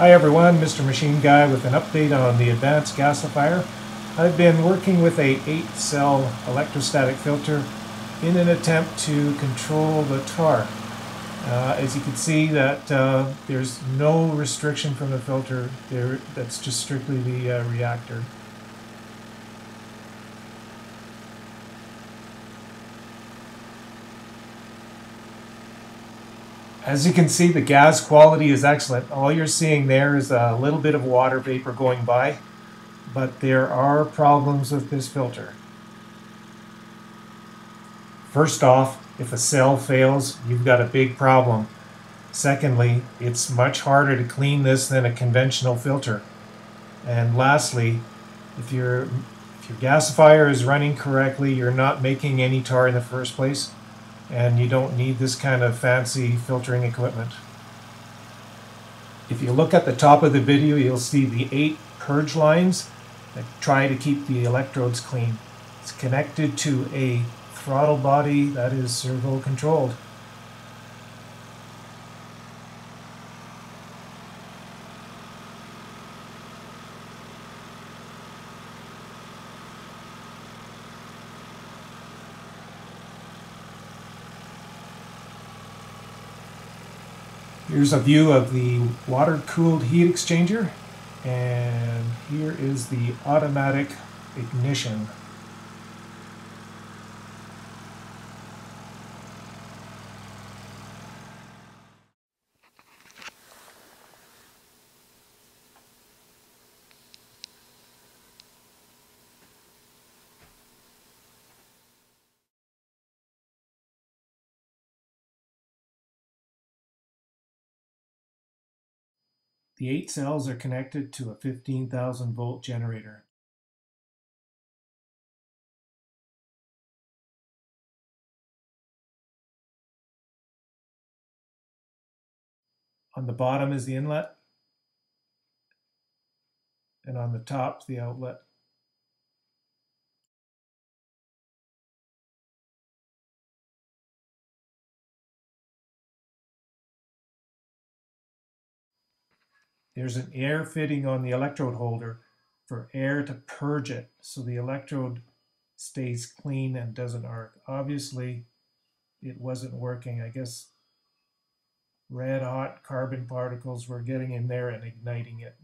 Hi everyone, Mr. Machine Guy with an update on the Advanced Gasifier. I've been working with a 8-cell electrostatic filter in an attempt to control the tar. Uh, as you can see that uh, there's no restriction from the filter there, that's just strictly the uh, reactor. As you can see, the gas quality is excellent. All you're seeing there is a little bit of water vapor going by, but there are problems with this filter. First off, if a cell fails, you've got a big problem. Secondly, it's much harder to clean this than a conventional filter. And lastly, if your if your gasifier is running correctly, you're not making any tar in the first place and you don't need this kind of fancy filtering equipment. If you look at the top of the video, you'll see the eight purge lines that try to keep the electrodes clean. It's connected to a throttle body that is servo controlled. Here's a view of the water-cooled heat exchanger and here is the automatic ignition. The eight cells are connected to a 15,000 volt generator. On the bottom is the inlet, and on the top the outlet. There's an air fitting on the electrode holder for air to purge it so the electrode stays clean and doesn't arc. Obviously, it wasn't working. I guess red hot carbon particles were getting in there and igniting it.